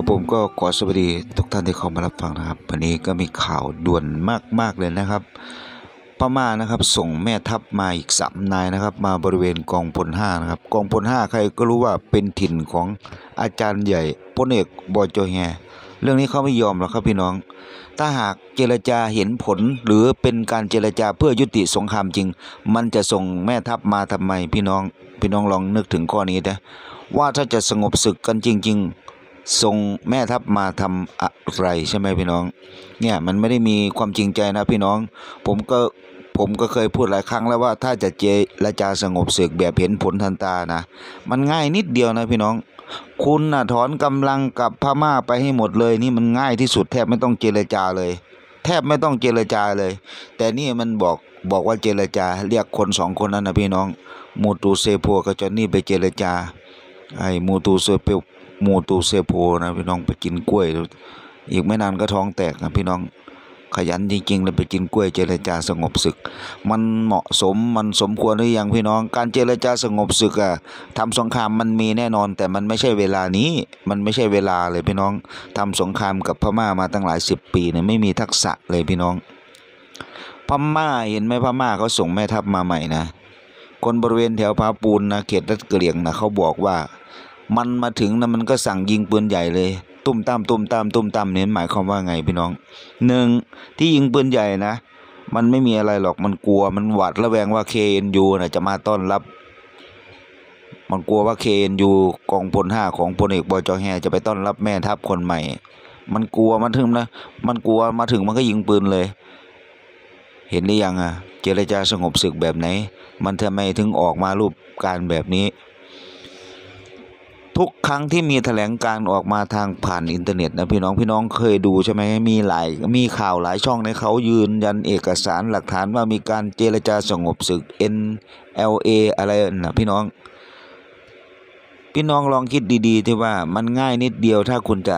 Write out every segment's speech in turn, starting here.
กับผมก็ขอสวัสดีทุกท่านที่เข้ามารับฟังนะครับ วันนี้ก็มีข่าวด่วนมากๆเลยนะครับพม่านะครับ ส่งแม่ทัพมาอีกสามนายนะครับ มาบริเวณกองพลห้านะครับ กองพลห้าใครก็รู้ว่าเป็นถิ่นของอาจารย์ใหญ่พลเอกบอยโจแฮเรื่องนี้เขาไม่ยอมหรอกครับพี่น้อง ถ้าหากเจรจาเห็นผลหรือเป็นการเจรจาเพื่อยุติสงครามจริง มันจะส่งแม่ทัพมาทำไมพี่น้อง พี่น้องลองนึกถึงข้อนี้นะว่าถ้าจะสงบศึกกันจริง ๆ ส่งแม่ทัพมาทำอะไรใช่ไหมพี่น้อง เนี่ยมันไม่ได้มีความจริงใจนะพี่น้อง ผมก็ผมก็เคยพูดหลายครั้งแล้วว่าถ้าจะเจรจาสงบศึกแบบเห็นผลทันตานะ มันง่ายนิดเดียวนะพี่น้อง คุณน่ะถอนกำลังกับพม่าไปให้หมดเลย นี่มันง่ายที่สุดแทบไม่ต้องเจรจาเลย แทบไม่ต้องเจรจาเลย แต่นี่มันบอกบอกว่าเจรจาเรียกคนสองคนนั้นนะพี่น้อง มูตูเซโพกับจอนนี่ไปเจรจาไอ้มูตูเซ พมูตูเซโพนะพี่น้องไปกินกล้วย อีกไม่นานก็ท้องแตกนะพี่น้องขยันจริงๆเลยไปกินกล้วยเจรจาสงบศึก มันเหมาะสมมันสมควรหรือยังพี่น้อง การเจรจาสงบศึกอะทำสงครามมันมีแน่นอน แต่มันไม่ใช่เวลานี้ มันไม่ใช่เวลาเลยพี่น้องทำสงครามกับพม่ามาตั้งหลายสิบปีเนี่ยไม่มีทักษะเลยพี่น้อง พม่าเห็นไหมพม่าเขาส่งแม่ทัพมาใหม่นะ คนบริเวณแถวพาปูนนะเขตรัดเกลียงนะเขาบอกว่า มันมาถึงนะมันก็สั่งยิงปืนใหญ่เลย ตุ้มตามตุ้มตามตุ้มตามเนี่ยหมายความว่าไงพี่น้องหนึ่งที่ยิงปืนใหญ่นะ มันไม่มีอะไรหรอกมันกลัวมันหวาดระแวงว่า KNU นะจะมาต้อนรับ มันกลัวว่า KNU กองพลห้าของพลเอกบอยจอแฮจะไปต้อนรับแม่ทัพคนใหม่ มันกลัวมันถึงนะมันกลัวมาถึงมันก็ยิงปืนเลย เห็นหรือยังอะ เจรจาสงบศึกแบบไหน มันทำไมถึงออกมารูปการแบบนี้ ทุกครั้งที่มีแถลงการออกมาทางผ่านอินเทอร์เน็ตนะพี่น้องพี่น้องเคยดูใช่ไหมมีหลายมีข่าวหลายช่องในเขายืนยันเอกสารหลักฐานว่ามีการเจรจาสงบศึก NLA อะไรนะพี่น้อง พี่น้องลองคิดดีๆที่ว่ามันง่ายนิดเดียวถ้าคุณจะ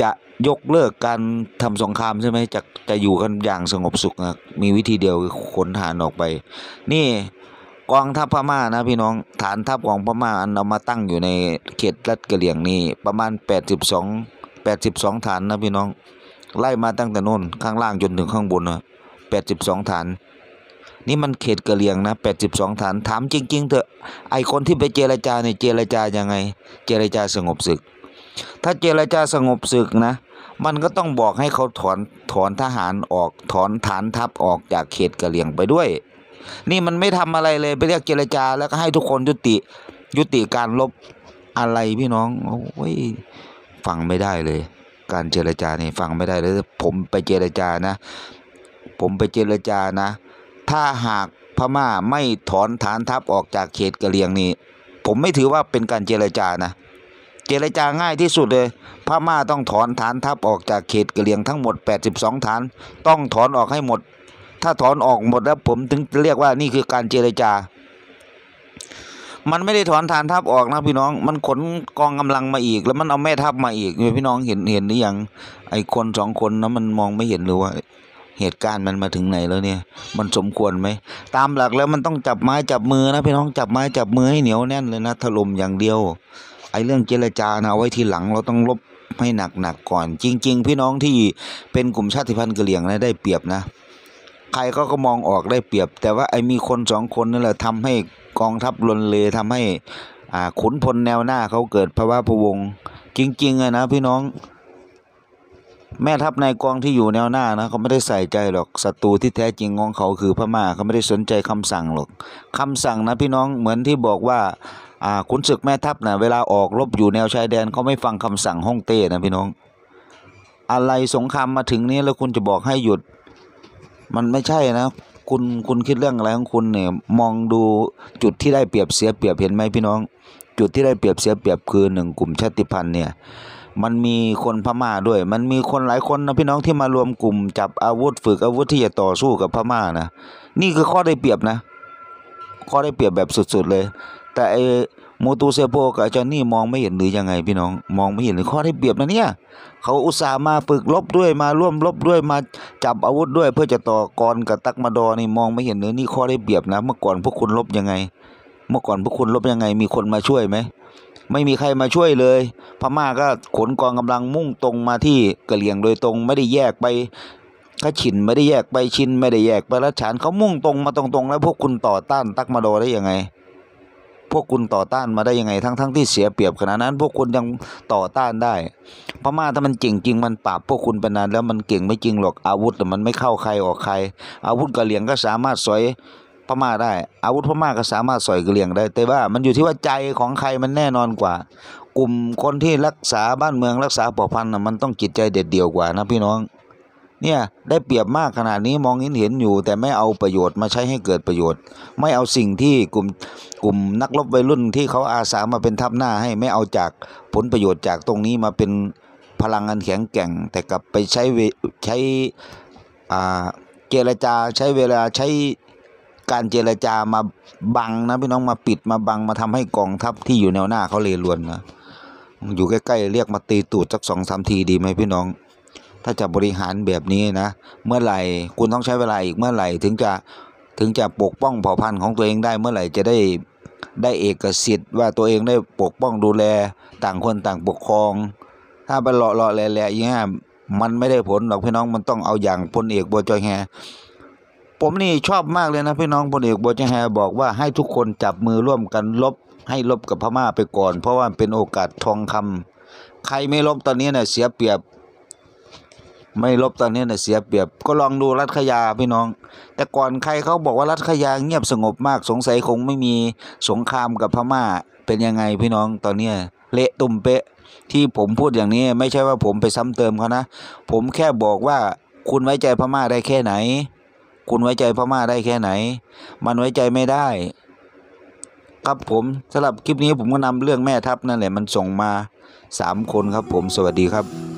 จะยกเลิกการทำสงครามใช่ไหมจะจะอยู่กันอย่างสงบสุขนะมีวิธีเดียวคือขนหารออกไป นี่ กองทัพพม่านะพี่น้องฐานทัพของพม่าอันเอามาตั้งอยู่ในเขตรัฐกะเหลี่ยงนี่ประมาณ 82 82 ฐานนะพี่น้อง ไล่มาตั้งแต่โน่นข้างล่างจนถึงข้างบนนะ82 ฐาน นี่มันเขตกะเหลี่ยงนะ 82 ฐานถามจริง ๆ เถอะไอคนที่ไปเจรจาเนี่ยเจรจายังไง เจรจาสงบศึก ถ้าเจรจาสงบศึกนะมันก็ต้องบอกให้เขาถอนถอนทหารออกถอนฐานทัพออกจากเขตกะเหลี่ยงไปด้วย นี่มันไม่ทำอะไรเลยไปเรียกเจรจา แล้วก็ให้ทุกคนยุติยุติการลบอะไรพี่น้องโอ้ยฟังไม่ได้เลย การเจรจานี่ฟังไม่ได้เลยผมไปเจรจานะ ผมไปเจรจานะ ถ้าหากพม่าไม่ถอนฐานทัพออกจากเขตกะเหลี่ยงนี่ผมไม่ถือว่าเป็นการเจรจานะ เจรจาง่ายที่สุดเลยพม่าต้องถอนฐานทัพออกจากเขตกะเหลี่ยงทั้งหมด 82 ฐาน ต้องถอนออกให้หมด ถ้าถอนออกหมดแล้วผมถึงเรียกว่านี่คือการเจรจา มันไม่ได้ถอนฐานทัพออกนะพี่น้อง มันขนกองกำลังมาอีก แล้วมันเอาแม่ทัพมาอีกพี่น้องเห็นเห็นหรือยังไอ้คนสองคนนะมันมองไม่เห็นหรือว่าเหตุการณ์มันมาถึงไหนแล้วเนี่ย มันสมควรไหม ตามหลักแล้วมันต้องจับไม้จับมือนะพี่น้องจับไม้จับมือให้เหนียวแน่นเลยนะถล่มอย่างเดียว ไอ้เรื่องเจรจานะเอาไว้ทีหลังเราต้องลบให้หนักหนักก่อน จริง ๆ พี่น้องที่เป็นกลุ่มชาติพันธุ์กะเหรี่ยงนะได้เปรียบนะ ใครก็ก็มองออกได้เปรียบ แต่ว่าไอ้มีคนสองคนนั่แหละทำให้กองทัพลนเลทำให้อ่าขุนพลแนวหน้าเขาเกิดภาวะพวงจริงๆอะนะพี่น้องแม่ทัพในายกองที่อยู่แนวหน้านะเขาไม่ได้ใส่ใจหรอกศัตรูที่แท้จริงของเขาคือพม่าเขาไม่ได้สนใจคำสั่งหรอกคำสั่งนะพี่น้องเหมือนที่บอกว่าอ่าขุนศึกแม่ทัพนะเวลาออกรบอยู่แนวชายแดนเขาไม่ฟังคำสั่งฮ่องเต้นะพี่น้อง อะไรสงครามมาถึงนี้แล้วคุณจะบอกให้หยุด มันไม่ใช่นะคุณคุณคิดเรื่องอะไรของคุณเนี่ยมองดูจุดที่ได้เปรียบเสียเปรียบเห็นไหมพี่น้อง จุดที่ได้เปรียบเสียเปรียบคือหนึ่งกลุ่มชาติพันธุ์เนี่ยมันมีคนพม่าด้วย มันมีคนหลายคนนะพี่น้องที่มารวมกลุ่มจับอาวุธฝึกอาวุธที่จะต่อสู้กับพม่านะนี่คือข้อได้เปรียบนะ ข้อได้เปรียบแบบสุด ๆเลย แต่ไอ โมตูเซโปกับอาจารย์นี่มองไม่เห็นหรือยังไงพี่น้อง มองไม่เห็นหรือข้อได้เปรียบนะเนี่ยเขาอุตส่าห์มาฝึกรบด้วยมาร่วมรบด้วยมาจับอาวุธด้วย เพื่อจะต่อกรกับตักมาดอนี่มองไม่เห็นหรือนี่ข้อได้เปรียบนะ เมื่อก่อนพวกคุณรบยังไง เมื่อก่อนพวกคุณรบยังไง มีคนมาช่วยไหมไม่มีใครมาช่วยเลย พม่าก็ขนกองกำลังมุ่งตรงมาที่กะเหรี่ยงโดยตรงไม่ได้แยกไปขฉินไม่ได้แยกไปชินไม่ได้แยกไปรัชฉานเขามุ่งตรงมาตรงๆ แล้วพวกคุณต่อต้านตักมาโดได้ยังไง พวกคุณต่อต้านมาได้ยังไงทั้งๆที่เสียเปรียบขนาดนั้น พวกคุณยังต่อต้านได้พม่าถ้ามันเก่งจริงมันปราบพวกคุณไปนานแล้วมันเก่งไม่จริงหรอกอาวุธน่มันไม่เข้าใครออกใคร อาวุธกระเหรี่ยงก็สามารถสอยพม่าได้ อาวุธพม่าก็สามารถสอยกระเหรี่ยงได้ แต่ว่ามันอยู่ที่ว่าใจของใครมันแน่นอนกว่า กลุ่มคนที่รักษาบ้านเมืองรักษาเผ่าพันธุ์น่ะมันต้องจิตใจเด็ดเดี่ยวกว่านะพี่น้อง เนี่ยได้เปรียบมากขนาดนี้มองเห็นเห็นอยู่ แต่ไม่เอาประโยชน์มาใช้ให้เกิดประโยชน์ ไม่เอาสิ่งที่กลุ่มกลุ่มนักรบวัยรุ่นที่เขาอาสามาเป็นทัพหน้าให้ไม่เอาจากผลประโยชน์จากตรงนี้มาเป็นพลังงานแข็งแกร่ง แต่กลับไปใช้ใช้อ่าเจรจาใช้เวลาใช้การเจรจามาบังนะพี่น้องมาปิดมาบังมาทำให้กองทัพที่อยู่แนวหน้าเขาเลรวนนะอยู่ใกล้ๆเรียกมาตีตูดสักสองสามทีดีไหมพี่น้อง ถ้าจะบริหารแบบนี้นะ เมื่อไหร่คุณต้องใช้เวลาอีกเมื่อไหร่ถึงจะถึงจะปกป้องเผ่าพันธุ์ของตัวเองได้เมื่อไหร่จะได้ได้เอกสิทธิ์ว่าตัวเองได้ปกป้องดูแลต่างคนต่างปกครอง ถ้าไปเลาะเลาะแหละๆอย่างเงี้ยมันไม่ได้ผลหรอกพี่น้องมันต้องเอาอย่างพลเอกบัวจอยแฮผมนี่ชอบมากเลยนะพี่น้องพลเอกบัวจอยแฮบอกว่าให้ทุกคนจับมือร่วมกันลบให้ลบกับพม่าไปก่อน เพราะว่าเป็นโอกาสทองคำใครไม่ลบตอนนี้เนี่ยเสียเปรียบ ไม่ลบตอนนี้เนี่ยเสียเปรียบ ก็ลองดูรัฐขยาพี่น้อง แต่ก่อนใครเขาบอกว่ารัฐขยาเงียบสงบมากสงสัยคงไม่มีสงครามกับพม่าเป็นยังไงพี่น้องตอนเนี้เละตุ่มเป๊ะที่ผมพูดอย่างนี้ไม่ใช่ว่าผมไปซ้ำเติมเขานะ ผมแค่บอกว่าคุณไว้ใจพม่าได้แค่ไหน คุณไว้ใจพม่าได้แค่ไหน มันไว้ใจไม่ได้ ครับผมสำหรับคลิปนี้ผมก็นำเรื่องแม่ทัพนั่นแหละมันส่งมาสามคนครับผมสวัสดีครับ